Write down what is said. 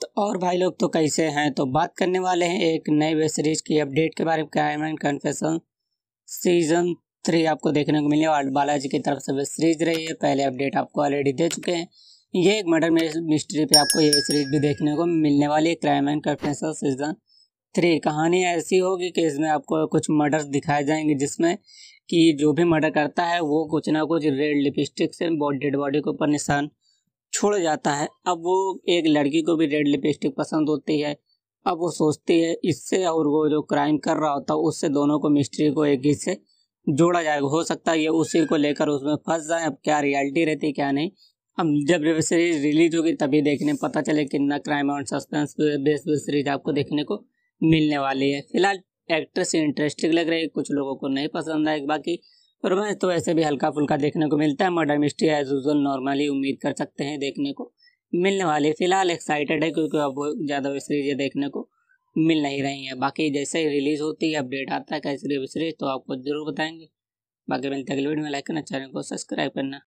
तो और भाई लोग तो कैसे हैं? तो बात करने वाले हैं एक नए वेब सीरीज़ की अपडेट के बारे में crime and confession season three आपको देखने को मिलने वाला बालाजी की तरफ़ से वेब सीरीज़ रही है। पहले अपडेट आपको ऑलरेडी दे चुके हैं। ये एक मर्डर मिस्ट्री पे आपको ये वेब सीरीज़ भी देखने को मिलने वाली है crime and confession season three कहानी ऐसी होगी कि इसमें आपको कुछ मर्डर्स दिखाए जाएँगे, जिसमें कि जो भी मर्डर करता है, वो कुछ ना कुछ रेड लिपस्टिक से डेड बॉडी के ऊपर निशान छोड़ जाता है। अब वो एक लड़की को भी रेड लिपस्टिक पसंद होती है। अब वो सोचती है, इससे और वो जो क्राइम कर रहा होता है उससे दोनों को मिस्ट्री को एक ही से जोड़ा जाएगा। हो सकता है ये उसी को लेकर उसमें फंस जाए। अब क्या रियलिटी रहती, क्या नहीं? अब जब वेब सीरीज़ रिलीज़ होगी, तभी देखने पता चले कितना क्राइम और सस्पेंस बेस्ड वेब सीरीज़ आपको देखने को मिलने वाली है। फ़िलहाल एक्ट्रेस इंटरेस्टिंग लग रही है, कुछ लोगों को नहीं पसंद आएगी बाकी रोमांस तो वैसे भी हल्का फुल्का देखने को मिलता है। Murder mystery as usual normally उम्मीद कर सकते हैं देखने को। मिलने वाली फ़िलहाल एक्साइटेड है क्योंकि अब ज़्यादा वेब सीरीज़ देखने को मिल नहीं रही है। बाकी जैसे ही रिलीज़ होती है, अपडेट आता है, कैसे वेब सीरीज़ तो आपको ज़रूर बताएँगे। बाकी मिलते अगले वीडियो में, लाइक करना, चैनल को सब्सक्राइब करना।